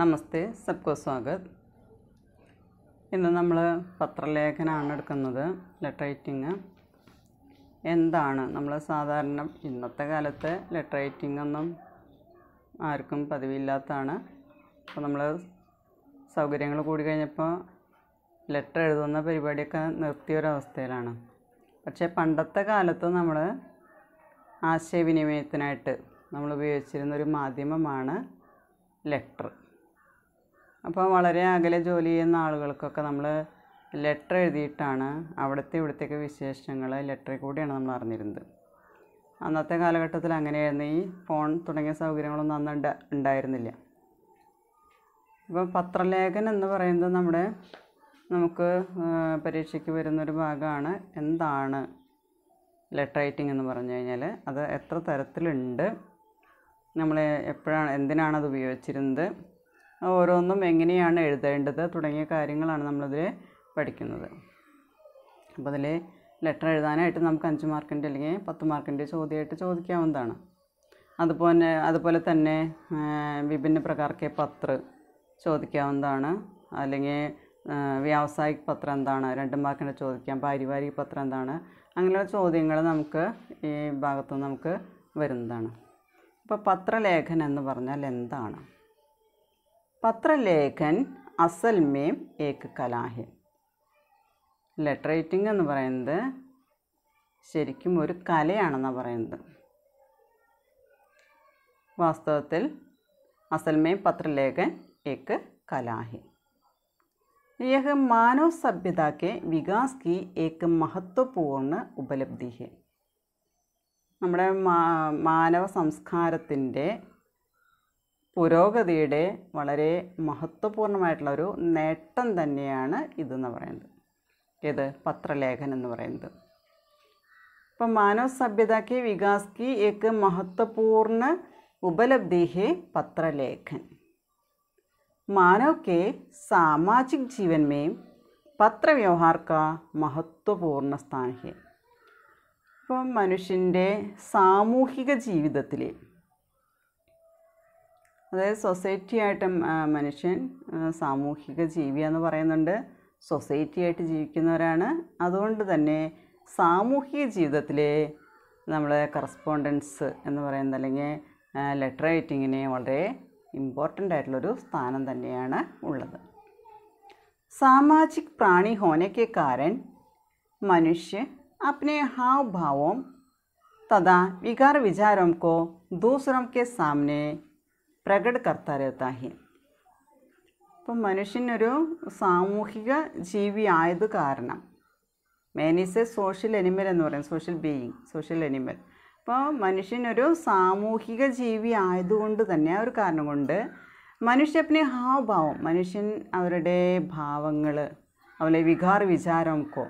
നമസ്തേ സബ്കോ സ്വാഗത്. ഇന്ന് നമ്മൾ പത്രലേഖനമാണ് എടുക്കുന്നത് ലെറ്റർ റൈറ്റിങ് എന്താണ്? നമ്മൾ സാധാരണ ഇന്നത്തെ കാലത്ത് ലെറ്റർ റൈറ്റിംഗ് ഒന്നും ആർക്കും പതിവില്ലാത്തതാണ് അപ്പോൾ നമ്മൾ സൗകര്യങ്ങൾ കൂടി കഴിഞ്ഞപ്പോൾ ലെറ്റർ എഴുതുന്ന പരിപാടിയൊക്കെ നിർത്തിയൊരവസ്ഥയിലാണ്. പക്ഷേ പണ്ടത്തെ കാലത്ത് നമ്മൾ ആശയവിനിമയത്തിനായിട്ട് നമ്മൾ ഉപയോഗിച്ചിരുന്നൊരു മാധ്യമമാണ് ലെറ്റർ അപ്പോൾ വളരെ അകലെ ജോലി ചെയ്യുന്ന ആളുകൾക്കൊക്കെ നമ്മൾ ലെറ്റർ എഴുതിയിട്ടാണ് അവിടുത്തെ ഇവിടുത്തേക്ക് വിശേഷങ്ങൾ ലെറ്ററിൽ കൂടിയാണ് നമ്മൾ അറിഞ്ഞിരുന്നത്. അന്നത്തെ കാലഘട്ടത്തിൽ അങ്ങനെയായിരുന്നു. ഈ ഫോൺ തുടങ്ങിയ സൗകര്യങ്ങളൊന്നും അന്ന് ഉണ്ടാ ഉണ്ടായിരുന്നില്ല. ഇപ്പോൾ പത്രലേഖനം എന്ന് പറയുന്നത് നമ്മുടെ നമുക്ക് പരീക്ഷയ്ക്ക് വരുന്നൊരു ഭാഗമാണ്. എന്താണ് ലെറ്റർ റൈറ്റിംഗ് എന്ന് പറഞ്ഞു കഴിഞ്ഞാൽ അത് എത്ര തരത്തിലുണ്ട് നമ്മൾ എപ്പോഴാണ് എന്തിനാണ് അത് ഉപയോഗിച്ചിരുന്നത് ഓരോന്നും എങ്ങനെയാണ് എഴുതേണ്ടത് തുടങ്ങിയ കാര്യങ്ങളാണ് നമ്മളിതിൽ പഠിക്കുന്നത്. അപ്പോൾ അതിൽ ലെറ്റർ എഴുതാനായിട്ട് നമുക്ക് അഞ്ച് മാർക്കിന്റെ അല്ലെങ്കിൽ പത്ത് മാർക്കിന്റെ ചോദ്യമായിട്ട് ചോദിക്കാവുന്നതാണ്. അതുപോലെ അതുപോലെ തന്നെ വിഭിന്ന പ്രകാർ പത്ര ചോദിക്കാവുന്നതാണ്. അല്ലെങ്കിൽ വ്യാവസായിക് പത്രം എന്താണ് രണ്ട് മാർക്കിന്റെ ചോദിക്കാം പാരിവാരിക പത്രം എന്താണ് അങ്ങനെയുള്ള ചോദ്യങ്ങൾ നമുക്ക് ഈ ഭാഗത്തു നമുക്ക് വരുന്നതാണ്. അപ്പോൾ പത്രലേഖനം എന്ന് പറഞ്ഞാൽ എന്താണ്? പത്രലേഖൻ അസൽ മേം ഏക്ക് കലാഹെ ലെറ്റർ റൈറ്റിംഗ് എന്ന് പറയുന്നത് ശരിക്കും ഒരു കലയാണെന്നാണ് പറയുന്നത് വാസ്തവത്തിൽ असल में पत्र लेखन एक कला है यह मानव सभ्यता के विकास की एक महत्वपूर्ण उपलब्धि है നമ്മുടെ മാ മാനവ സംസ്കാരത്തിൻ്റെ പുരോഗതിയുടെ വളരെ മഹത്വപൂർണ്ണമായിട്ടുള്ള ഒരു നേട്ടം തന്നെയാണ് ഇതെന്ന് പറയുന്നത് ഏത് പത്രലേഖൻ എന്ന് പറയുന്നത് അപ്പം मानव सभ्यता के विकास की एक महत्वपूर्ण उपलब्धि है पत्रलेखन मानव के सामाजिक जीवन में पत्र व्यवहार का महत्वपूर्ण स्थान है ഇപ്പം മനുഷ്യൻ്റെ സാമൂഹിക ജീവിതത്തിൽ അതായത് സൊസൈറ്റി ആയിട്ട് ആ, മനുഷ്യൻ ആ, സാമൂഹിക ജീവിയാന്ന് പറയുന്നുണ്ട് സൊസൈറ്റി ആയിട്ട് ജീവിക്കുന്നവരാണ് അതുകൊണ്ട് തന്നെ സാമൂഹിക ജീവിതത്തിൽ നമ്മൾ കറസ്പോണ്ടൻസ് എന്ന് പറയുന്നത് അല്ലെങ്കിൽ ലെറ്റർ റൈറ്റിങ്ങിന് വളരെ ഇമ്പോർട്ടൻ്റ് ആയിട്ടുള്ളൊരു സ്ഥാനം തന്നെയാണ് ഉള്ളത് सामाजिक प्राणी होने के कारण मनुष्य अपने हाव भावों तथा विकार विचारों को दूसरों के सामने പ്രകട് കർത്താരത്താഹി രഹത്ത അപ്പം മനുഷ്യനൊരു സാമൂഹിക ജീവി ആയത് കാരണം man is a social animal എന്ന് പറയും സോഷ്യൽ ബീയിങ് സോഷ്യൽ എനിമൽ അപ്പോൾ മനുഷ്യനൊരു സാമൂഹിക ജീവി ആയതുകൊണ്ട് തന്നെ ആ ഒരു കാരണം കൊണ്ട് മനുഷ്യപ്പിനെ ഹാവഭാവം മനുഷ്യൻ അവരുടെ ഭാവങ്ങൾ അവരെ വികാർ വിചാരമൊക്കെ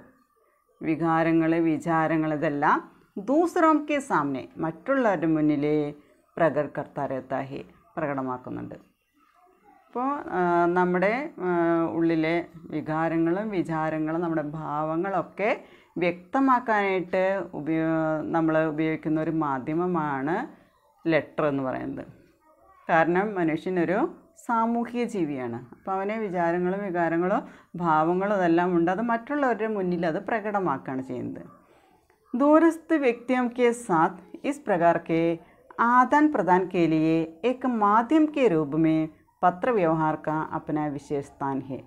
വികാരങ്ങൾ വിചാരങ്ങൾ ഇതെല്ലാം ദൂസറോം സാമ്നെ സാമനെ മറ്റുള്ളവരുടെ മുന്നിൽ കർത്താരത്താഹേ പ്രകടമാക്കുന്നുണ്ട്. അപ്പോൾ നമ്മുടെ ഉള്ളിലെ വികാരങ്ങളും വിചാരങ്ങളും നമ്മുടെ ഭാവങ്ങളൊക്കെ വ്യക്തമാക്കാനായിട്ട് ഉപയോ നമ്മൾ ഉപയോഗിക്കുന്ന ഒരു മാധ്യമമാണ് ലെറ്റർ എന്ന് പറയുന്നത്. കാരണം മനുഷ്യനൊരു സാമൂഹിക ജീവിയാണ്. അപ്പോൾ അവനെ വിചാരങ്ങളും വികാരങ്ങളോ ഭാവങ്ങളോ ഇതെല്ലാം ഉണ്ട്. അത് മറ്റുള്ളവരുടെ മുന്നിൽ അത് പ്രകടമാക്കുകയാണ് ചെയ്യുന്നത്. ദൂരസ്ഥ വ്യക്തിയൊക്കെ സാത്ത് ഇസ് പ്രകാർ കെ आदान प्रदान के लिए एक माध्यम के रूप में पत्र व्यवहार का अपना विशेष स्थान है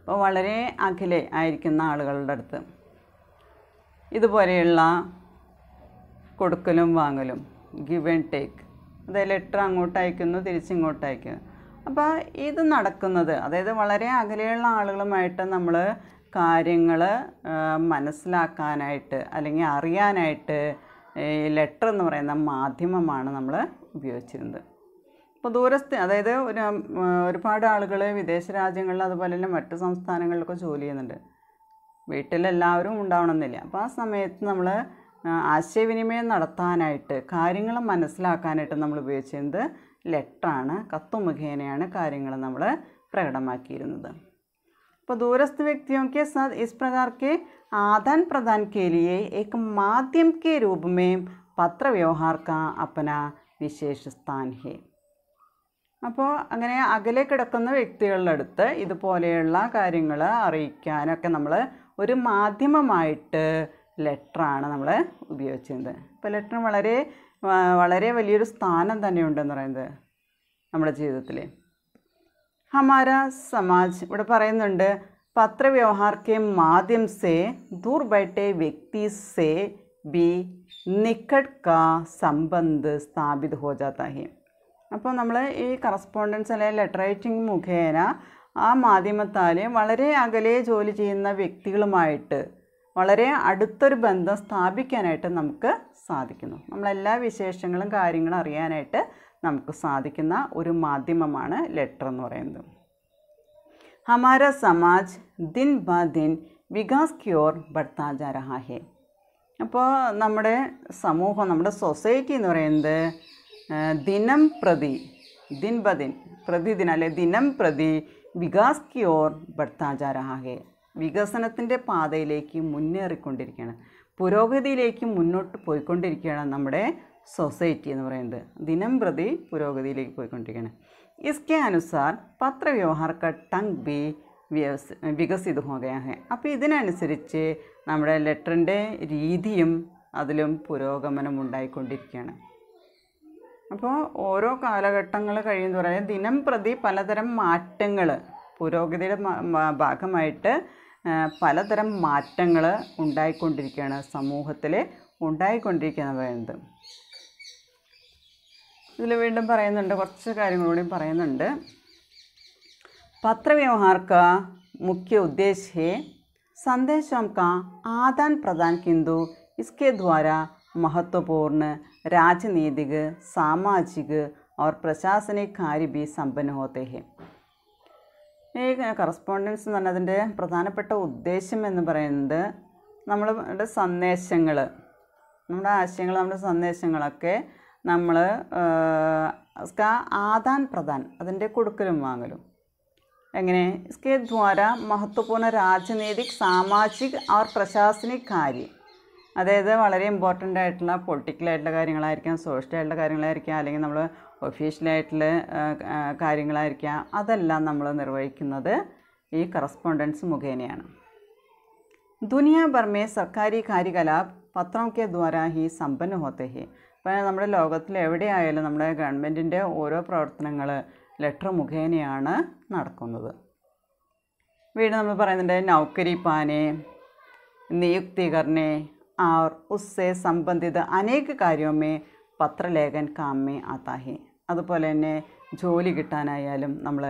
അപ്പോൾ വളരെ അകലെ ആയിരിക്കുന്ന ആളുകളുടെ അടുത്ത് ഇതുപോലെയുള്ള കൊടുക്കലും വാങ്ങലും ഗിവ് ആൻഡ് ടേക്ക് അതായത് ലെറ്റർ അങ്ങോട്ട് അയക്കുന്നു തിരിച്ചിങ്ങോട്ട് അയക്കുന്നു അപ്പോൾ ഇത് നടക്കുന്നത് അതായത് വളരെ അകലെയുള്ള ആളുകളുമായിട്ട് നമ്മൾ കാര്യങ്ങൾ മനസ്സിലാക്കാനായിട്ട് അല്ലെങ്കിൽ അറിയാനായിട്ട് ഈ ലെറ്റർ എന്ന് പറയുന്ന മാധ്യമമാണ് നമ്മൾ ഉപയോഗിച്ചിരുന്നത്. ഇപ്പോൾ ദൂരസ്ഥ അതായത് ഒരു ഒരുപാട് ആളുകൾ വിദേശ രാജ്യങ്ങളിൽ അതുപോലെ തന്നെ മറ്റു സംസ്ഥാനങ്ങളിലൊക്കെ ജോലി ചെയ്യുന്നുണ്ട്. വീട്ടിലെല്ലാവരും ഉണ്ടാവണമെന്നില്ല. അപ്പോൾ ആ സമയത്ത് നമ്മൾ ആശയവിനിമയം നടത്താനായിട്ട് കാര്യങ്ങൾ മനസ്സിലാക്കാനായിട്ട് നമ്മൾ ഉപയോഗിച്ചിരുന്നത് ലെറ്ററാണ് കത്ത് മുഖേനയാണ് കാര്യങ്ങൾ നമ്മൾ പ്രകടമാക്കിയിരുന്നത്. അപ്പോൾ दूरस्थ व्यक्तियों के साथ इस प्रकार के आदान प्रदान के लिए एक माध्यम के रूप में पत्र व्यवहार का अपना विशेष स्थान है അപ്പോൾ അങ്ങനെ അകലെ കിടക്കുന്ന വ്യക്തികളുടെ അടുത്ത് ഇതുപോലെയുള്ള കാര്യങ്ങൾ അറിയിക്കാനൊക്കെ നമ്മൾ ഒരു മാധ്യമമായിട്ട് ലെറ്ററാണ് നമ്മൾ ഉപയോഗിച്ചിരുന്നത് ഇപ്പോൾ ലെറ്ററിന് വളരെ വ- വളരെ വലിയൊരു സ്ഥാനം തന്നെയുണ്ടെന്ന് പറയുന്നത് നമ്മുടെ ജീവിതത്തിൽ ഹമാര സമാജ് ഇവിടെ പറയുന്നുണ്ട് പത്രവ്യവഹാർ के माध्यम से दूर बैठे व्यक्ति से भी निकट का संबंध स्थापित हो जाता है അപ്പോൾ നമ്മൾ ഈ കറസ്പോണ്ടൻസ് അല്ലെങ്കിൽ ലെറ്റർ റൈറ്റിംഗ് മുഖേന ആ മാധ്യമത്താൽ വളരെ അകലെ ജോലി ചെയ്യുന്ന വ്യക്തികളുമായിട്ട് വളരെ അടുത്തൊരു ബന്ധം സ്ഥാപിക്കാനായിട്ട് നമുക്ക് സാധിക്കുന്നു നമ്മളെല്ലാ വിശേഷങ്ങളും കാര്യങ്ങളും അറിയാനായിട്ട് നമുക്ക് സാധിക്കുന്ന ഒരു മാധ്യമമാണ് ലെറ്റർ എന്ന് പറയുന്നത്. ഹമാര സമാജ് ദിൻ ബ ദിൻ വികാസ് ക്യോർ ബർത്താ അപ്പോൾ നമ്മുടെ സമൂഹം നമ്മുടെ സൊസൈറ്റി എന്ന് പറയുന്നത് ദിനം പ്രതി ദിൻ ബ ദിൻ പ്രതിദിന അല്ലെ ദിനം പ്രതി വികാസ് ക്യോർ ബർത്താ വികസനത്തിന്റെ പാതയിലേക്ക് മുന്നേറിക്കൊണ്ടിരിക്കുകയാണ്. പുരോഗതിയിലേക്ക് മുന്നോട്ട് പോയിക്കൊണ്ടിരിക്കുകയാണ് നമ്മുടെ സൊസൈറ്റി എന്ന് പറയുന്നത് ദിനം പ്രതി പുരോഗതിയിലേക്ക് പോയിക്കൊണ്ടിരിക്കുകയാണ് इसके अनुसार പത്ര വ്യവഹാർ का ടങ് ബി വ്യവസ് വികസിത് ഹോ ഗയാ ഹെ അപ്പോൾ ഇതിനനുസരിച്ച് നമ്മുടെ ലെറ്ററിൻ്റെ രീതിയും അതിലും പുരോഗമനം ഉണ്ടായിക്കൊണ്ടിരിക്കുകയാണ് അപ്പോൾ ഓരോ കാലഘട്ടങ്ങൾ കഴിയുന്ന പറയാൻ ദിനം പ്രതി പലതരം മാറ്റങ്ങൾ പുരോഗതിയുടെ മ- മ- ഭാഗമായിട്ട് ആ, പലതരം മാറ്റങ്ങൾ ഉണ്ടായിക്കൊണ്ടിരിക്കുകയാണ് സമൂഹത്തിൽ ഉണ്ടായിക്കൊണ്ടിരിക്കുകയെന്ന് പറയുന്നത് ഇതിൽ വീണ്ടും പറയുന്നുണ്ട് കുറച്ച് കാര്യങ്ങൾ കൂടി പറയുന്നുണ്ട് पत्रव्यवहार का मुख्य उद्देश्य है संदेशों का आदान प्रदान किंतु इसके द्वारा महत्वपूर्ण राजनीतिक सामाजिक और प्रशासनिक कार्य भी संपन्न होते हैं ഈ കറസ്പോണ്ടൻസ് എന്ന് പറഞ്ഞാൽ അതിൻ്റെ പ്രധാനപ്പെട്ട ഉദ്ദേശം എന്ന് പറയുന്നത് നമ്മളുടെ സന്ദേശങ്ങൾ നമ്മുടെ ആശയങ്ങൾ നമ്മുടെ സന്ദേശങ്ങളൊക്കെ നമ്മൾ ആദാൻ പ്രദാൻ അതിൻ്റെ കൊടുക്കലും വാങ്ങലും എങ്ങനെ इसके द्वारा महत्वपूर्ण राजनीतिक सामाजिक और प्रशासनिक कार्य അതായത് വളരെ ഇമ്പോർട്ടൻ്റ് ആയിട്ടുള്ള പൊളിറ്റിക്കൽ ആയിട്ടുള്ള കാര്യങ്ങളായിരിക്കാം സോഷ്യൽ ആയിട്ടുള്ള കാര്യങ്ങളായിരിക്കാം അല്ലെങ്കിൽ നമ്മൾ ഒഫീഷ്യലായിട്ടുള്ള കാര്യങ്ങളായിരിക്കാം അതെല്ലാം നമ്മൾ നിർവഹിക്കുന്നത് ഈ കറസ്പോണ്ടൻസ് മുഖേനയാണ് दुनिया भर में सरकारी कार्यकलाप പത്രം കെ ദ്വാര ഹി സമ്പന്ന ഹോത്തെ ഹി ഇപ്പോൾ നമ്മുടെ ലോകത്തിൽ എവിടെയായാലും നമ്മുടെ ഗവൺമെന്റിന്റെ ഓരോ പ്രവർത്തനങ്ങൾ ലെറ്റർ മുഖേനയാണ് നടക്കുന്നത്. വീട് നമ്മൾ പറയുന്നുണ്ട് നൗക്കരി പാനെ നിയുക്തി ആർ ഉസ്സെ സംബന്ധിത അനേക കാര്യമേ പത്രലേഖൻ കാമ്മേ ആത്താഹി അതുപോലെ തന്നെ ജോലി കിട്ടാനായാലും നമ്മൾ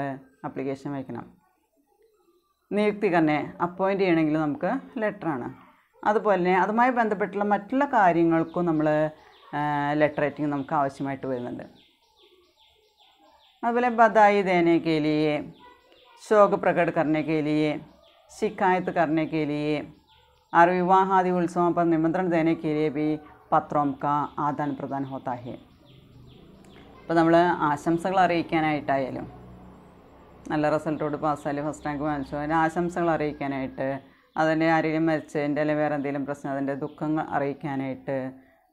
അപ്ലിക്കേഷൻ വയ്ക്കണം. നിയുക്തി അപ്പോയിന്റ് ചെയ്യണമെങ്കിൽ നമുക്ക് ലെറ്ററാണ്. അതുപോലെ തന്നെ അതുമായി ബന്ധപ്പെട്ടുള്ള മറ്റുള്ള കാര്യങ്ങൾക്കും നമ്മൾ ലെറ്റർ റൈറ്റിംഗ് നമുക്ക് ആവശ്യമായിട്ട് വരുന്നുണ്ട് അതുപോലെ बधाई देने के लिए शोक प्रकट करने के लिए शिकायत करने के लिए और विवाह आदि उत्सवों पर निमंत्रण देने के लिए भी पत्रों का आदान प्रदान होता है ഇപ്പോൾ നമ്മൾ ആശംസകൾ അറിയിക്കാനായിട്ടായാലും നല്ല റിസൾട്ടോട് പാസ്സായാലും ഫസ്റ്റ് റാങ്ക് വാങ്ങിച്ചു അതിൻ്റെ ആശംസകൾ അറിയിക്കാനായിട്ട് അതിൻ്റെ ആരെങ്കിലും മരിച്ചതിൻ്റെ അല്ലെങ്കിൽ വേറെ എന്തെങ്കിലും പ്രശ്നം അതിൻ്റെ ദുഃഖങ്ങൾ അറിയിക്കാനായിട്ട്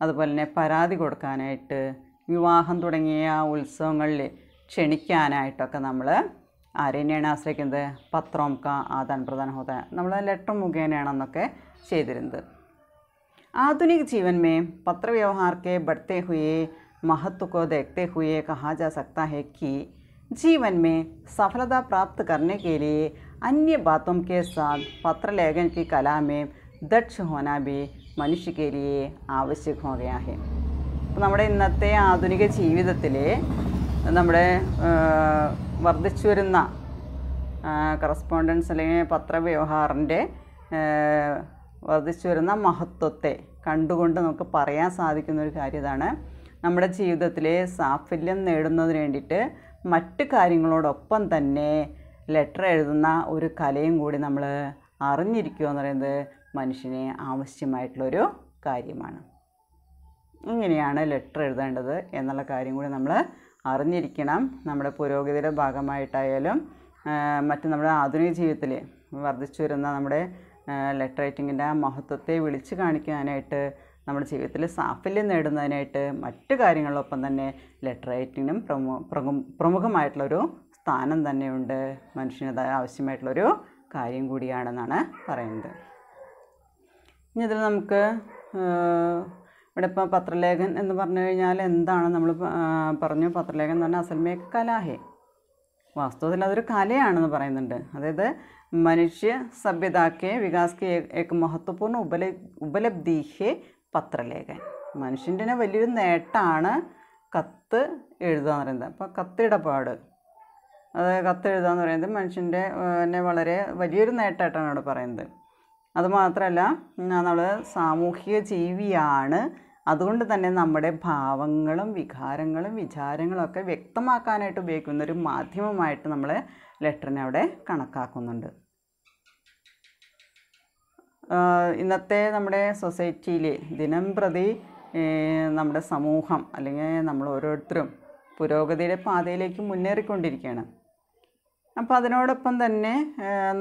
അതുപോലെ തന്നെ പരാതി കൊടുക്കാനായിട്ട് വിവാഹം തുടങ്ങിയ ഉത്സവങ്ങളിൽ ക്ഷണിക്കാനായിട്ടൊക്കെ നമ്മൾ ആരെന്നെയാണ് ആശ്രയിക്കുന്നത് പത്രം കാ ആദാൻ പ്രദാൻ ഹോത നമ്മൾ ലെറ്റർ മുഖേനയാണെന്നൊക്കെ ചെയ്തിരുന്നത് आधुनिक जीवन में पत्र व्यवहार के बढ़ते हुए महत्व को देखते हुए कहा जा सकता है कि जीवन में सफलता प्राप्त करने के लिए अन्य बातों के साथ पत्र लेखन की कला में दक्ष होना भी മനുഷ്യ കെ അപ്പം അപ്പോൾ നമ്മുടെ ഇന്നത്തെ ആധുനിക ജീവിതത്തിൽ നമ്മുടെ വർദ്ധിച്ചു വരുന്ന കറസ്പോണ്ടൻസ് അല്ലെങ്കിൽ പത്രവ്യവഹാറിന്റെ വർദ്ധിച്ചു വരുന്ന മഹത്വത്തെ കണ്ടുകൊണ്ട് നമുക്ക് പറയാൻ സാധിക്കുന്ന ഒരു കാര്യം ഇതാണ് നമ്മുടെ ജീവിതത്തിലെ സാഫല്യം നേടുന്നതിന് വേണ്ടിയിട്ട് മറ്റ് കാര്യങ്ങളോടൊപ്പം തന്നെ ലെറ്റർ എഴുതുന്ന ഒരു കലയും കൂടി നമ്മൾ അറിഞ്ഞിരിക്കുക എന്ന് പറയുന്നത് മനുഷ്യന് ആവശ്യമായിട്ടുള്ളൊരു കാര്യമാണ്. ഇങ്ങനെയാണ് ലെറ്റർ എഴുതേണ്ടത് എന്നുള്ള കാര്യം കൂടി നമ്മൾ അറിഞ്ഞിരിക്കണം. നമ്മുടെ പുരോഗതിയുടെ ഭാഗമായിട്ടായാലും മറ്റ് നമ്മുടെ ആധുനിക ജീവിതത്തിൽ വർദ്ധിച്ചു വരുന്ന നമ്മുടെ ലെറ്റർ റൈറ്റിങ്ങിന്റെ ആ മഹത്വത്തെ വിളിച്ചു കാണിക്കാനായിട്ട് നമ്മുടെ ജീവിതത്തിൽ സാഫല്യം നേടുന്നതിനായിട്ട് മറ്റു കാര്യങ്ങളിലൊപ്പം തന്നെ ലെറ്റർ റൈറ്റിങ്ങിനും പ്രമു പ്രമു- പ്രമുഖമായിട്ടുള്ളൊരു സ്ഥാനം തന്നെയുണ്ട്. മനുഷ്യന് ആവശ്യമായിട്ടുള്ളൊരു കാര്യം കൂടിയാണെന്നാണ് പറയുന്നത്. ഇനി ഇതിൽ നമുക്ക് ഇവിടെ ഇപ്പോൾ പത്രലേഖൻ എന്ന് പറഞ്ഞു കഴിഞ്ഞാൽ എന്താണ് നമ്മൾ പറഞ്ഞു? പത്രലേഖൻ എന്ന് പറഞ്ഞാൽ അസൽമേ കലാഹേ. വാസ്തവത്തിൽ അതൊരു കലയാണെന്ന് പറയുന്നുണ്ട്. അതായത് മനുഷ്യ സഭ്യതാക്കെ വികാസ്ക്ക് ഏക മഹത്വപൂർണ ഉപല ഉപലബ്ധിഹേ പത്രലേഖൻ. മനുഷ്യന്റെ വലിയൊരു നേട്ടമാണ് കത്ത് എഴുതുക എന്ന് പറയുന്നത്. അപ്പോൾ കത്തിടപാട്. അത് കത്ത് എഴുതുക എന്ന് പറയുന്നത് മനുഷ്യന്റെ വളരെ വലിയൊരു നേട്ടമായിട്ടാണ് അവിടെ പറയുന്നത്. അതുമാത്രമല്ല നമ്മൾ സാമൂഹിക ജീവിയാണ്. അതുകൊണ്ട് തന്നെ നമ്മുടെ ഭാവങ്ങളും വികാരങ്ങളും വിചാരങ്ങളും ഒക്കെ വ്യക്തമാക്കാനായിട്ട് ഉപയോഗിക്കുന്ന ഒരു മാധ്യമമായിട്ട് നമ്മൾ ലെറ്ററിനെ അവിടെ കണക്കാക്കുന്നുണ്ട്. ഇന്നത്തെ നമ്മുടെ സൊസൈറ്റിയിൽ ദിനം പ്രതി നമ്മുടെ സമൂഹം അല്ലെങ്കിൽ നമ്മൾ ഓരോരുത്തരും പുരോഗതിയുടെ പാതയിലേക്ക് മുന്നേറിക്കൊണ്ടിരിക്കുകയാണ്. അപ്പോൾ അതിനോടൊപ്പം തന്നെ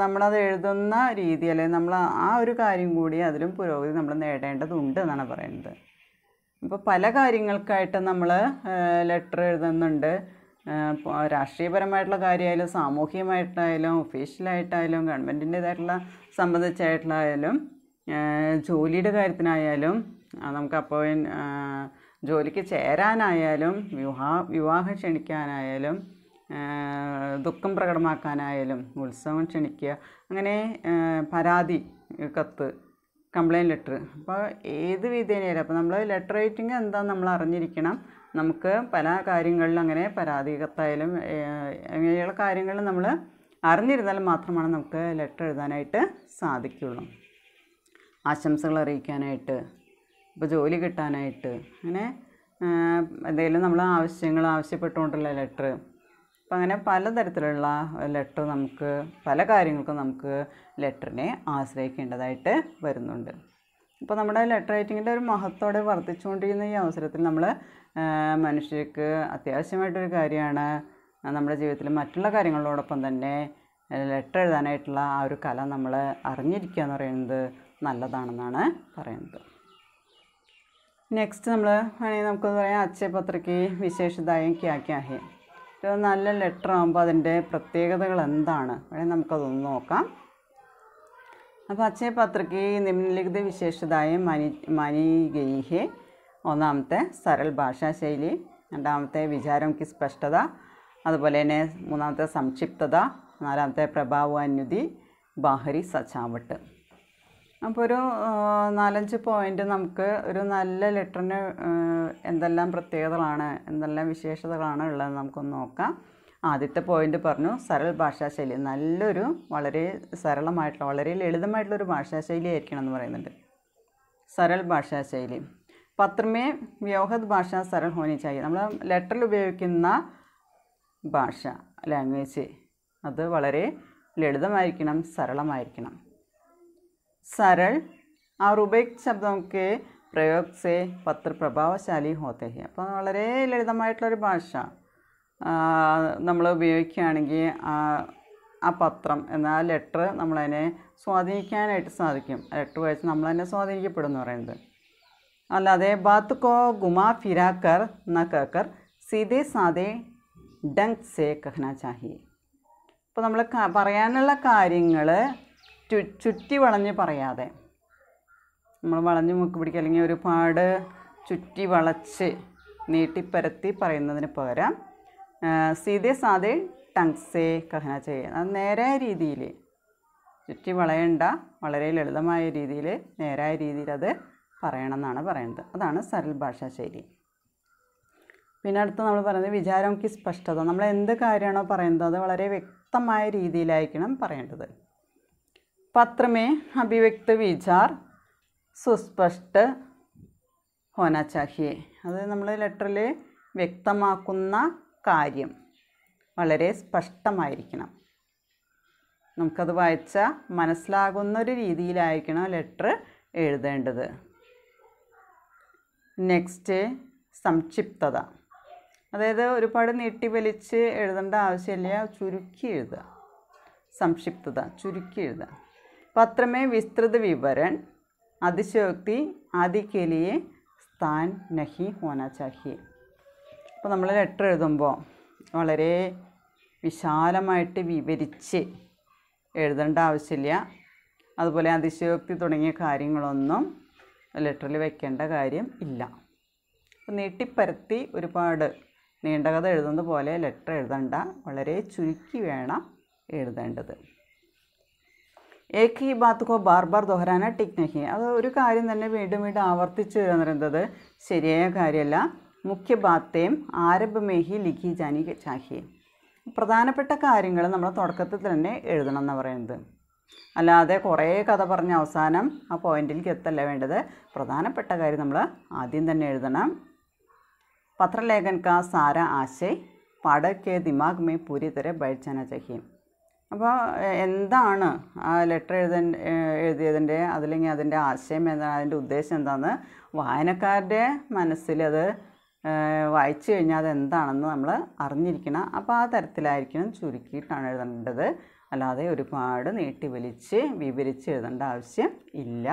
നമ്മളത് എഴുതുന്ന രീതി അല്ലെങ്കിൽ നമ്മൾ ആ ഒരു കാര്യം കൂടി അതിലും പുരോഗതി നമ്മൾ നേടേണ്ടതുണ്ട് എന്നാണ് പറയുന്നത്. ഇപ്പോൾ പല കാര്യങ്ങൾക്കായിട്ട് നമ്മൾ ലെറ്റർ എഴുതുന്നുണ്ട്. രാഷ്ട്രീയപരമായിട്ടുള്ള കാര്യമായാലും സാമൂഹികമായിട്ടായാലും ഒഫീഷ്യലായിട്ടായാലും ഗവൺമെന്റിന്റേതായിട്ടുള്ള സംബന്ധിച്ചായിട്ടുള്ളായാലും ഏഹ് ജോലിയുടെ കാര്യത്തിനായാലും നമുക്ക് അപ്പോയിൻ ജോലിക്ക് ചേരാനായാലും വിവാഹ വിവാഹം ക്ഷണിക്കാനായാലും ദുഃഖം പ്രകടമാക്കാനായാലും ഉത്സവം ക്ഷണിക്കുക അങ്ങനെ പരാതി കത്ത് കംപ്ലയിന്റ് ലെറ്റർ അപ്പോൾ ഏത് വിധേനയാലും അപ്പോൾ നമ്മൾ ലെറ്റർ റൈറ്റിംഗ് എന്താണെന്ന് നമ്മൾ അറിഞ്ഞിരിക്കണം. നമുക്ക് പല കാര്യങ്ങളിലും അങ്ങനെ പരാതി കത്തായാലും അങ്ങനെയുള്ള കാര്യങ്ങളിൽ നമ്മൾ അറിഞ്ഞിരുന്നാൽ മാത്രമാണ് നമുക്ക് ലെറ്റർ എഴുതാനായിട്ട് സാധിക്കുള്ളൂ. ആശംസകൾ അറിയിക്കാനായിട്ട് ഇപ്പോൾ ജോലി കിട്ടാനായിട്ട് അങ്ങനെ എന്തെങ്കിലും നമ്മൾ ആവശ്യങ്ങൾ ആവശ്യപ്പെട്ടുകൊണ്ടുള്ള ലെറ്റർ അപ്പം അങ്ങനെ പലതരത്തിലുള്ള ലെറ്റർ നമുക്ക് പല കാര്യങ്ങൾക്കും നമുക്ക് ലെറ്ററിനെ ആശ്രയിക്കേണ്ടതായിട്ട് വരുന്നുണ്ട്. ഇപ്പോൾ നമ്മുടെ ലെറ്റർ റൈറ്റിങ്ങിന്റെ ഒരു മഹത്വത്തോടെ വർദ്ധിച്ചുകൊണ്ടിരിക്കുന്ന ഈ അവസരത്തിൽ നമ്മൾ മനുഷ്യർക്ക് അത്യാവശ്യമായിട്ടൊരു കാര്യമാണ്. നമ്മുടെ ജീവിതത്തിൽ മറ്റുള്ള കാര്യങ്ങളോടൊപ്പം തന്നെ ലെറ്റർ എഴുതാനായിട്ടുള്ള ആ ഒരു കല നമ്മൾ അറിഞ്ഞിരിക്കുക എന്ന് പറയുന്നത് നല്ലതാണെന്നാണ് പറയുന്നത്. നെക്സ്റ്റ് നമ്മൾ വേണമെങ്കിൽ നമുക്ക് പറയാം അച്ഛപത്രയ്ക്ക് വിശേഷതായും ക്യാ ക്യാ ഒരു നല്ല ലെറ്റർ ആകുമ്പോൾ അതിന്റെ പ്രത്യേകതകൾ എന്താണ്? വേണമെങ്കിൽ നമുക്കതൊന്ന് നോക്കാം. അപ്പോൾ അച്ഛയ പത്രയ്ക്ക് നിമ്നലിഖിത വിശേഷതായ മനി മനി ഗയി ഒന്നാമത്തെ സരൽ ഭാഷാശൈലി രണ്ടാമത്തെ വിചാരംക്ക് സ്പഷ്ടത അതുപോലെ തന്നെ മൂന്നാമത്തെ സംക്ഷിപ്തത നാലാമത്തെ പ്രഭാവാന്യുതി ബാഹരി സച്ചാവട്ട് അപ്പോൾ ഒരു നാലഞ്ച് പോയിന്റ് നമുക്ക് ഒരു നല്ല ലെറ്ററിന് എന്തെല്ലാം പ്രത്യേകതകളാണ് എന്തെല്ലാം വിശേഷതകളാണ് ഉള്ളതെന്ന് നമുക്കൊന്ന് നോക്കാം. ആദ്യത്തെ പോയിന്റ് പറഞ്ഞു സരൾ ഭാഷാശൈലി. നല്ലൊരു വളരെ സരളമായിട്ടുള്ള വളരെ ലളിതമായിട്ടുള്ളൊരു ഭാഷാശൈലി ആയിരിക്കണം എന്ന് പറയുന്നുണ്ട്. സരൾ ഭാഷാശൈലി. പത്രമേ വ്യോഹത് ഭാഷ സരൾ ഹോനി ചായ. നമ്മൾ ലെറ്ററിൽ ഉപയോഗിക്കുന്ന ഭാഷ ലാംഗ്വേജ് അത് വളരെ ലളിതമായിരിക്കണം സരളമായിരിക്കണം. सरल और उबेक शब्दों के प्रयोग से पत्र प्रभावशाली होते हैं അപ്പോൾ വളരെ ലളിതമായിട്ടുള്ളൊരു ഭാഷ നമ്മൾ ഉപയോഗിക്കുകയാണെങ്കിൽ ആ ആ പത്രം എന്ന ആ ലെറ്റർ നമ്മളതിനെ സ്വാധീനിക്കാനായിട്ട് സാധിക്കും ലെറ്റർ വായിച്ച് നമ്മൾ തന്നെ സ്വാധീനിക്കപ്പെടും എന്ന് പറയുന്നത് അല്ലാതെ ബാത്ത് കോ ഗുമാ ഫിരാക്കർ ന കേക്കർ സീതേ സാദേ ഡങ് സേ കഹന ചാഹിയെ അപ്പോൾ നമ്മൾ പറയാനുള്ള കാര്യങ്ങൾ ചു ചുറ്റി വളഞ്ഞ് പറയാതെ. നമ്മൾ വളഞ്ഞ് മൂക്ക് പിടിക്കുക അല്ലെങ്കിൽ ഒരുപാട് ചുറ്റി വളച്ച് നീട്ടിപ്പരത്തി പറയുന്നതിന് പകരം സീതേ സാതേ ടങ്സേ കഹന ചെയ്യുക അത് നേരായ രീതിയിൽ ചുറ്റി വളയണ്ട വളരെ ലളിതമായ രീതിയിൽ നേരായ രീതിയിൽ അത് പറയണം എന്നാണ് പറയുന്നത്. അതാണ് സരൽ ഭാഷാ ശൈലി. പിന്നെ അടുത്ത് നമ്മൾ പറയുന്നത് വിചാരം സ്പഷ്ടത. നമ്മൾ എന്ത് കാര്യമാണോ പറയുന്നത് അത് വളരെ വ്യക്തമായ രീതിയിലായിരിക്കണം പറയേണ്ടത്. पत्र में अभिव्यक्त विचार സുസ്പഷ്ട ഹോന ചാഹിയെ അത് നമ്മൾ ലെറ്ററിൽ വ്യക്തമാക്കുന്ന കാര്യം വളരെ സ്പഷ്ടമായിരിക്കണം നമുക്കത് വായിച്ചാൽ മനസ്സിലാകുന്ന ഒരു രീതിയിലായിരിക്കണം ലെറ്റർ എഴുതേണ്ടത് നെക്സ്റ്റ് സംക്ഷിപ്തത അതായത് ഒരുപാട് നീട്ടി വലിച്ച് എഴുതേണ്ട ആവശ്യമില്ല ചുരുക്കി എഴുതുക സംക്ഷിപ്തത ചുരുക്കി എഴുതുക പത്രമേ വിസ്തൃത വിവരൺ അതിശയോക്തി ആദി के लिए സ്ഥാൻ നഹി ഹോന ചാഹിയെ അപ്പോൾ നമ്മൾ ലെറ്റർ എഴുതുമ്പോൾ വളരെ വിശാലമായിട്ട് വിവരിച്ച് എഴുതേണ്ട ആവശ്യമില്ല അതുപോലെ അതിശയോക്തി തുടങ്ങിയ കാര്യങ്ങളൊന്നും ലെറ്ററിൽ വെക്കേണ്ട കാര്യം ഇല്ല അപ്പോൾ നീട്ടിപ്പരത്തി ഒരുപാട് നീണ്ട കഥ എഴുതുന്നത് പോലെ ലെറ്റർ എഴുതണ്ട വളരെ ചുരുക്കി വേണം എഴുതേണ്ടത് ഏക്ക് ഈ ബാത്ത് കോ ബാർ ബാർ ദോഹരാന ടിക് നഹി. അത് ഒരു കാര്യം തന്നെ വീണ്ടും വീണ്ടും ആവർത്തിച്ച് വരുന്നത് ശരിയായ കാര്യമല്ല. മുഖ്യ ബാത്തേം ആരംഭമേഹി ലിഖി ജാനി ചാഹി. പ്രധാനപ്പെട്ട കാര്യങ്ങൾ നമ്മൾ തുടക്കത്തിൽ തന്നെ എഴുതണം എന്ന് പറയുന്നത്. അല്ലാതെ കുറേ കഥ പറഞ്ഞ അവസാനം ആ പോയിന്റിലേക്ക് എത്തല്ല വേണ്ടത്. പ്രധാനപ്പെട്ട കാര്യം നമ്മൾ ആദ്യം തന്നെ എഴുതണം. പത്രലേഖൻ കാ സാര ആശയ് പാഠക് ദിമാഗ് മേ പൂരി തര ബൈ ജാന ചാഹിയെ അപ്പോൾ എന്താണ് ആ ലെറ്റർ എഴുതാൻ എഴുതിയതിന്റെ അതില്ലെങ്കിൽ അതിന്റെ ആശയം എന്താണ് അതിന്റെ ഉദ്ദേശം എന്താണെന്ന് വായനക്കാരുടെ മനസ്സിൽ അത് വായിച്ചു കഴിഞ്ഞാൽ അത് എന്താണെന്ന് നമ്മൾ അറിഞ്ഞിരിക്കണം. അപ്പോൾ ആ തരത്തിലായിരിക്കണം ചുരുക്കിയിട്ടാണ് എഴുതേണ്ടത്. അല്ലാതെ ഒരുപാട് നീട്ടി വലിച്ച് വിവരിച്ച് എഴുതേണ്ട ആവശ്യം ഇല്ല.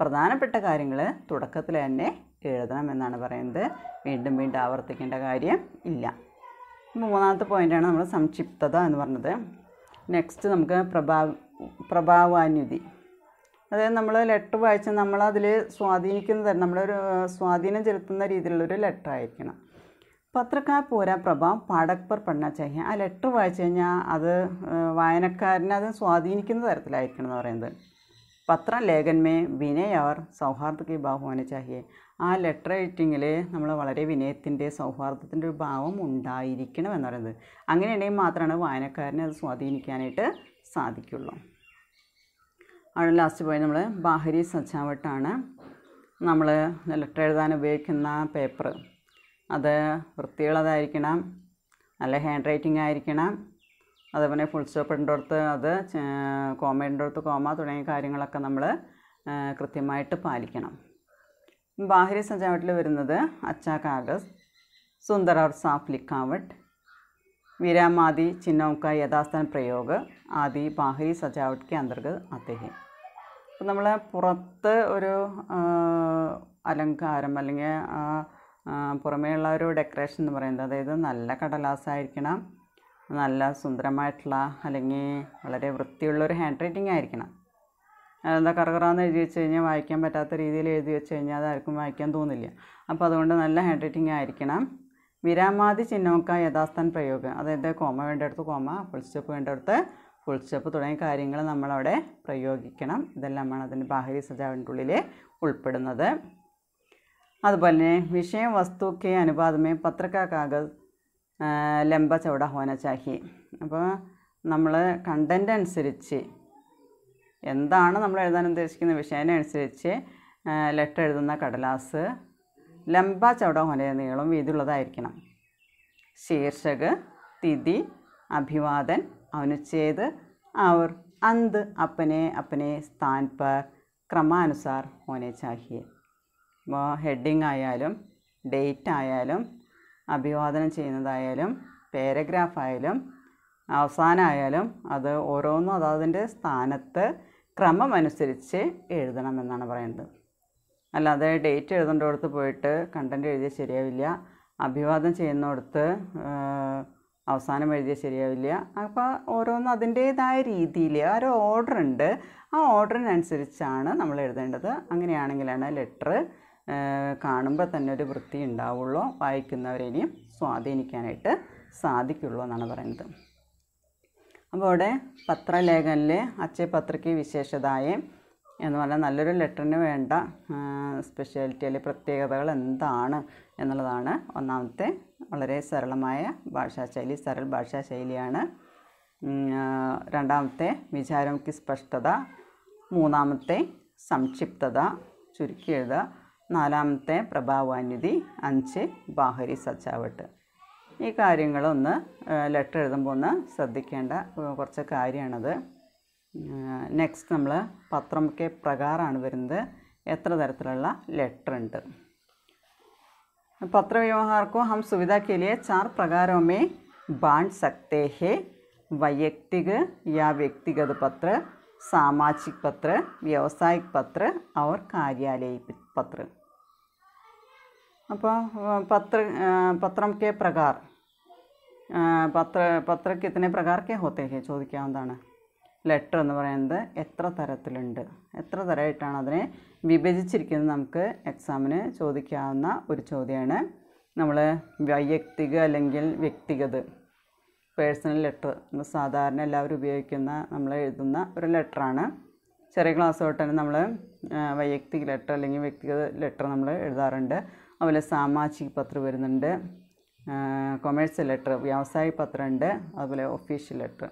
പ്രധാനപ്പെട്ട കാര്യങ്ങൾ തുടക്കത്തിൽ തന്നെ എഴുതണം എന്നാണ് പറയുന്നത്. വീണ്ടും വീണ്ടും ആവർത്തിക്കേണ്ട കാര്യം ഇല്ല. മൂന്നാമത്തെ പോയിന്റാണ് നമ്മൾ സംക്ഷിപ്തത എന്ന് പറഞ്ഞത്. നെക്സ്റ്റ് നമുക്ക് പ്രഭാവ പ്രഭാവാന്യുതി അതായത് നമ്മൾ ലെറ്റർ വായിച്ച് നമ്മളതിൽ സ്വാധീനിക്കുന്ന നമ്മളൊരു സ്വാധീനം ചെലുത്തുന്ന രീതിയിലുള്ളൊരു ലെറ്റർ ആയിരിക്കണം. പത്രക്കാർ പോരാ പ്രഭാവം പാഠക് പർ പഠന ചാഹിയ. ആ ലെറ്റർ വായിച്ചു കഴിഞ്ഞാൽ അത് വായനക്കാരനെ അത് സ്വാധീനിക്കുന്ന തരത്തിലായിരിക്കണം എന്ന് പറയുന്നത്. പത്ര ലേഖന്മേ വിനയ അവർ സൗഹാർദ്ദ കി ബാഹുവാനെ ചാഹിയെ. ആ ലെറ്റർ റൈറ്റിങ്ങിൽ നമ്മൾ വളരെ വിനയത്തിന്റെ സൗഹാർദ്ദത്തിന്റെ ഒരു ഭാവം ഉണ്ടായിരിക്കണം എന്ന് പറയുന്നത് അങ്ങനെയുണ്ടെങ്കിൽ മാത്രമാണ് വായനക്കാരനെ അത് സ്വാധീനിക്കാനായിട്ട് സാധിക്കുള്ളൂ. അവിടെ ലാസ്റ്റ് പോയി നമ്മൾ ബാഹരി സജാവട്ടാണ്. നമ്മൾ ലെറ്റർ എഴുതാൻ ഉപയോഗിക്കുന്ന പേപ്പർ അത് വൃത്തിയുള്ളതായിരിക്കണം നല്ല ഹാൻഡ് റൈറ്റിംഗ് ആയിരിക്കണം. അതേപോലെ ഫുൾ സ്റ്റോപ്പ് ഇടേണ്ടടുത്ത് അത് കോമ ഇടേണ്ടടുത്ത് കോമ തുടങ്ങിയ കാര്യങ്ങളൊക്കെ നമ്മൾ കൃത്യമായിട്ട് പാലിക്കണം. ബാഹിരി സജാവട്ടിൽ വരുന്നത് അച്ചാ കാഗസ് സുന്ദർ ഔർ സാഫ് ലിക്കാവട്ട് വിരാമാദി ചിഹ്നവും കാ യഥാസ്ഥാന പ്രയോഗ ആദി ബാഹിരി സജാവട്ട് കെ അന്തർഗത് അദ്ദേഹം. അപ്പം നമ്മൾ പുറത്ത് ഒരു അലങ്കാരം അല്ലെങ്കിൽ പുറമേയുള്ള ഒരു ഡെക്കറേഷൻ എന്ന് പറയുന്നത് അതായത് നല്ല കടലാസായിരിക്കണം നല്ല സുന്ദരമായിട്ടുള്ള അല്ലെങ്കിൽ വളരെ വൃത്തിയുള്ളൊരു ഹാൻഡ് റൈറ്റിംഗ് ആയിരിക്കണം. എന്താ കറകറാന്ന് എഴുതി വെച്ച് കഴിഞ്ഞാൽ വായിക്കാൻ പറ്റാത്ത രീതിയിൽ എഴുതി വെച്ച് കഴിഞ്ഞാൽ അതാർക്കും വായിക്കാൻ തോന്നില്ല. അപ്പോൾ അതുകൊണ്ട് നല്ല ഹാൻഡ് റൈറ്റിംഗ് ആയിരിക്കണം. വിരാമാതി ചിഹ്നമൊക്കെ യഥാസ്ഥാൻ പ്രയോഗം. അതായത് കോമ വേണ്ടടുത്ത് കോമ ഫുൾ സ്റ്റെപ്പ് വേണ്ടടുത്ത് ഫുൾ സ്റ്റെപ്പ് തുടങ്ങിയ കാര്യങ്ങൾ നമ്മളവിടെ പ്രയോഗിക്കണം. ഇതെല്ലാമാണ് അതിന്റെ ബാഹ്യ സജാവിന്റെ ഉള്ളിൽ ഉൾപ്പെടുന്നത്. അതുപോലെ തന്നെ വിഷയം വസ്തുക്കെ അനുപാതമേ പത്രക്ക കാഗസ് ലംബ ചവിട ഹോന ചാഹി. അപ്പോൾ നമ്മൾ കണ്ടന്റ് അനുസരിച്ച് എന്താണ് നമ്മൾ എഴുതാൻ ഉദ്ദേശിക്കുന്ന വിഷയത്തിനനുസരിച്ച് ലെറ്റർ എഴുതുന്ന കടലാസ് ലംബ ചവട വരെ നീളം വീതിയുള്ളതായിരിക്കണം. ശീർഷക് തിഥി അഭിവാദൻ അനുച്ഛേദ് അവർ അന്ത് അപ്പനെ അപ്പനെ സ്ഥാൻ പർ ക്രമാനുസാർ ഹോനെ ചാഹിയെ. അപ്പോൾ ഹെഡിങ് ആയാലും ഡേറ്റ് ആയാലും അഭിവാദനം ചെയ്യുന്നതായാലും പാരഗ്രാഫ് ആയാലും അവസാനമായാലും അത് ഓരോന്നും അതതിന്റെ സ്ഥാനത്ത് ക്രമമനുസരിച്ച് എഴുതണം എന്നാണ് പറയുന്നത്. അല്ലാതെ ഡേറ്റ് എഴുതേണ്ടടുത്ത് പോയിട്ട് കണ്ടന്റ് എഴുതിയാൽ ശരിയാവില്ല അഭിവാദം ചെയ്യുന്നിടത്ത് അവസാനം എഴുതിയാൽ ശരിയാവില്ല. അപ്പോൾ ഓരോന്നും അതിന്റേതായ രീതിയിൽ ഒരു ഓർഡർ ഉണ്ട്. ആ ഓർഡറിനനുസരിച്ചാണ് നമ്മൾ എഴുതേണ്ടത്. അങ്ങനെയാണെങ്കിലാണ് ലെറ്റർ കാണുമ്പോൾ തന്നെ ഒരു വൃത്തി ഉണ്ടാവുള്ളൂ വായിക്കുന്നവരെയും സ്വാധീനിക്കാനായിട്ട് സാധിക്കുള്ളൂ എന്നാണ് പറയുന്നത്. അപ്പോൾ അവിടെ പത്രലേഖനിൽ അച്ചയപത്രയ്ക്ക് വിശേഷതായ എന്ന് പറഞ്ഞാൽ നല്ലൊരു ലെറ്ററിന് വേണ്ട സ്പെഷ്യാലിറ്റി അല്ലെങ്കിൽ പ്രത്യേകതകൾ എന്താണ് എന്നുള്ളതാണ് ഒന്നാമത്തെ വളരെ സരളമായ ഭാഷാശൈലി സരൾ ഭാഷാശൈലിയാണ് രണ്ടാമത്തെ വിചാരമുക്കി സ്പഷ്ടത മൂന്നാമത്തെ സംക്ഷിപ്തത ചുരുക്കി എഴുത നാലാമത്തെ പ്രഭാവാന്യുതി അഞ്ച് ബാഹരി സച്ചാവട്ട്. ഈ കാര്യങ്ങളൊന്ന് ലെറ്റർ എഴുതുമ്പോൾ ഒന്ന് ശ്രദ്ധിക്കേണ്ട കുറച്ച് കാര്യമാണത് നെക്സ്റ്റ് നമ്മൾ പത്രമൊക്കെ പ്രകാരമാണ് വരുന്നത് എത്ര തരത്തിലുള്ള ലെറ്റർ ഉണ്ട് पत्र व्यवहार को हम सुविधा के लिए चार प्रकारों में बांट सकते हैं वैयक्तिक या व्यक्तिगत पत्र सामाजिक पत्र व्यावसायिक पत्र और कार्यालय पत्र അപ്പോൾ पत्र പത്രം के प्रकार ആ, പത്ര പത്ര കിത്തനെ പ്രകാർ കെ ഹോത്തെ ഹെ ചോദിക്കാവുന്നതാണ് ലെറ്റർ എന്ന് പറയുന്നത് എത്ര തരത്തിലുണ്ട് എത്ര തരമായിട്ടാണ് അതിനെ വിഭജിച്ചിരിക്കുന്നത് നമുക്ക് എക്സാമിന് ചോദിക്കാവുന്ന ഒരു ചോദ്യമാണ് നമ്മൾ വൈയക്തിക അല്ലെങ്കിൽ വ്യക്തിഗത പേഴ്സണൽ ലെറ്റർ സാധാരണ എല്ലാവരും ഉപയോഗിക്കുന്ന നമ്മൾ എഴുതുന്ന ഒരു ലെറ്ററാണ് ചെറിയ ക്ലാസ് തൊട്ട് തന്നെ നമ്മൾ വൈയക്തിക ലെറ്റർ അല്ലെങ്കിൽ വ്യക്തിഗത ലെറ്റർ നമ്മൾ എഴുതാറുണ്ട് അതുപോലെ സാമാജി പത്രം വരുന്നുണ്ട്. കൊമേഴ്സ്യൽ ലെറ്റർ വ്യാവസായിക പത്രമുണ്ട്. അതുപോലെ ഒഫീഷ്യൽ ലെറ്റർ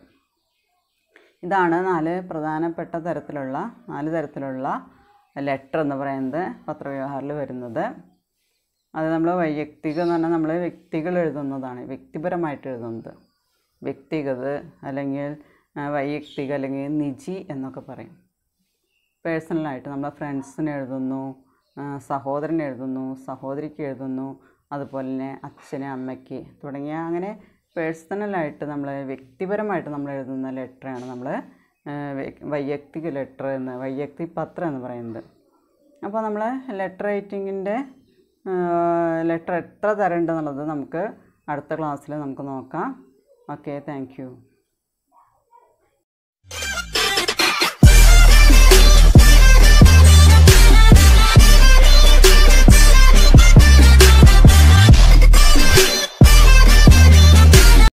ഇതാണ് നാല് പ്രധാനപ്പെട്ട തരത്തിലുള്ള നാല് തരത്തിലുള്ള ലെറ്റർ എന്ന് പറയുന്നത് പത്രവ്യവഹാരത്തിൽ വരുന്നത്. അത് നമ്മൾ വൈയക്തിക എന്ന് പറഞ്ഞാൽ നമ്മൾ വ്യക്തികൾ എഴുതുന്നതാണ്. വ്യക്തിപരമായിട്ട് എഴുതുന്നത്. വ്യക്തിഗത അല്ലെങ്കിൽ വൈയക്തിക അല്ലെങ്കിൽ നിജി എന്നൊക്കെ പറയും. പേഴ്സണലായിട്ട് നമ്മൾ ഫ്രണ്ട്സിന് എഴുതുന്നു. ആ, സഹോദരന് എഴുതുന്നു സഹോദരിക്ക് എഴുതുന്നു അതുപോലെ തന്നെ അച്ഛന് അമ്മയ്ക്ക് തുടങ്ങിയ അങ്ങനെ പേഴ്സണലായിട്ട് നമ്മൾ വ്യക്തിപരമായിട്ട് നമ്മൾ എഴുതുന്ന ലെറ്ററാണ് നമ്മൾ വൈയക്തിക ലെറ്റർ എന്ന് വൈയക്തിക പത്രം എന്ന് പറയുന്നത്. അപ്പോൾ നമ്മൾ ലെറ്റർ റൈറ്റിങ്ങിന്റെ ലെറ്റർ എത്ര തരം ഉണ്ടെന്നുള്ളത് നമുക്ക് അടുത്ത ക്ലാസ്സിൽ നമുക്ക് നോക്കാം. Okay thank